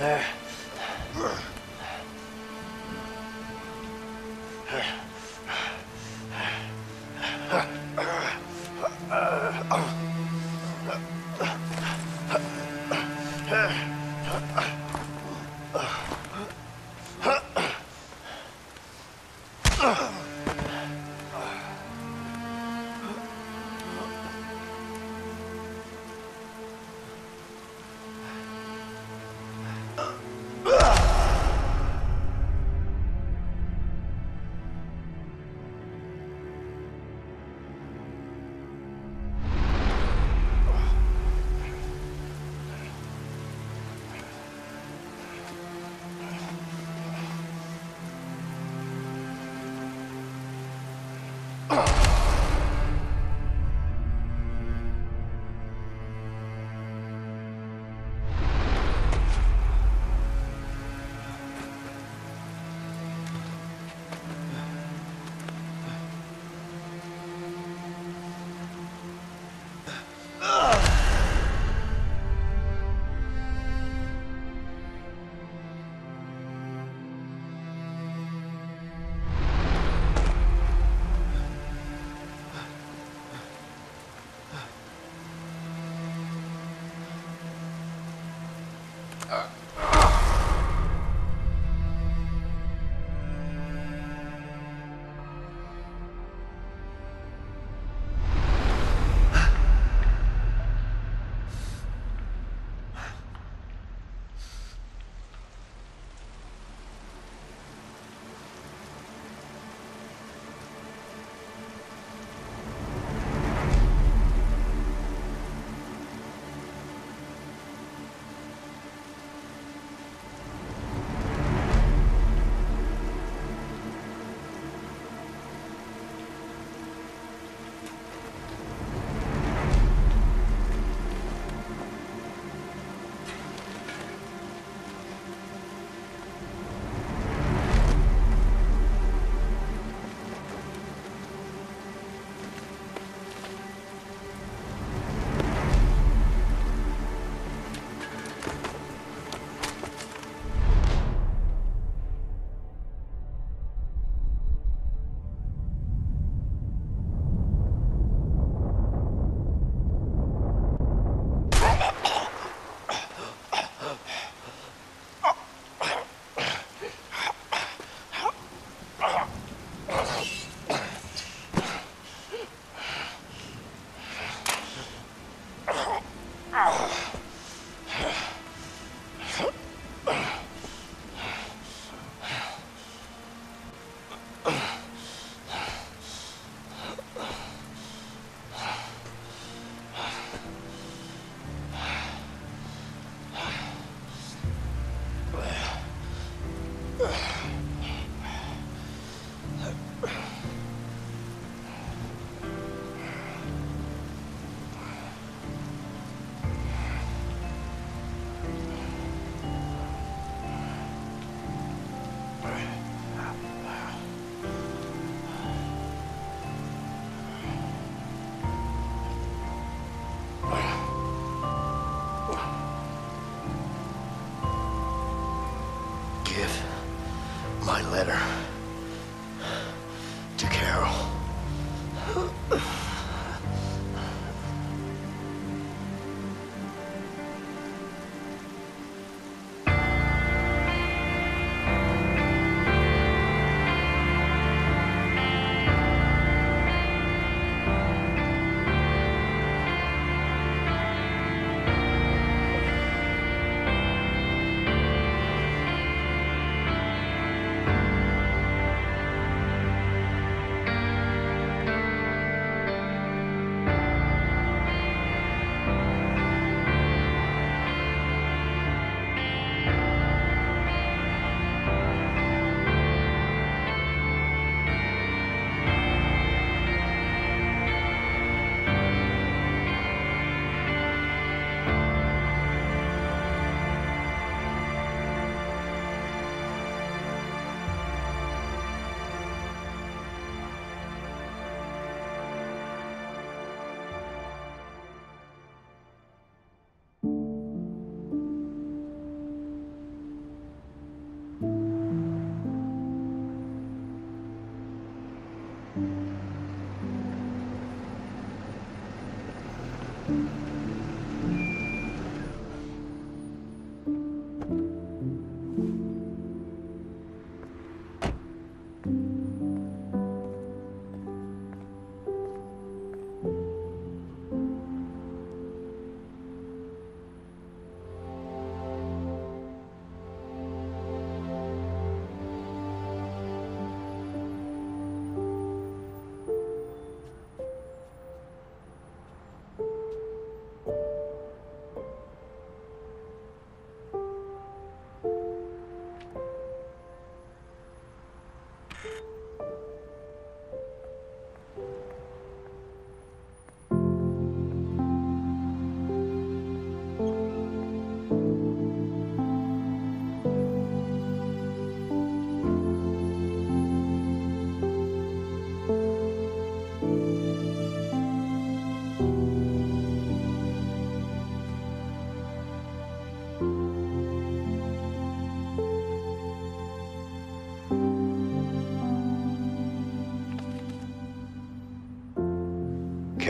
Give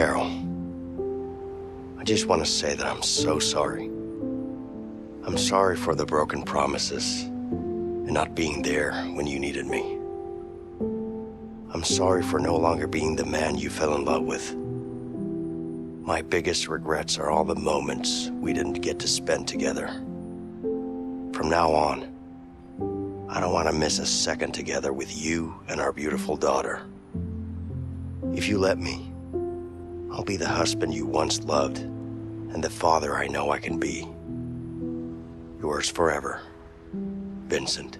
Carol, I just want to say that I'm so sorry. I'm sorry for the broken promises and not being there when you needed me. I'm sorry for no longer being the man you fell in love with. My biggest regrets are all the moments we didn't get to spend together. From now on, I don't want to miss a second together with you and our beautiful daughter. If you let me, I'll be the husband you once loved and the father I know I can be. Yours forever, Vincent.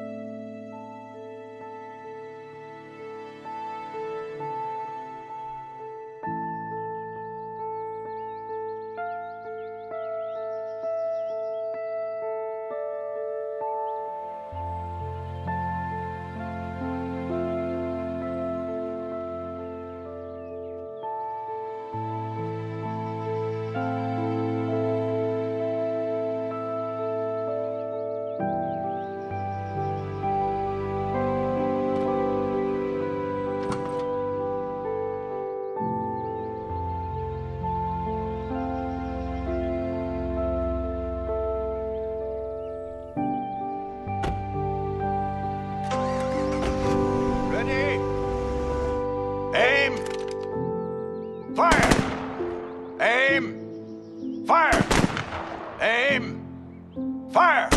Aim! Fire!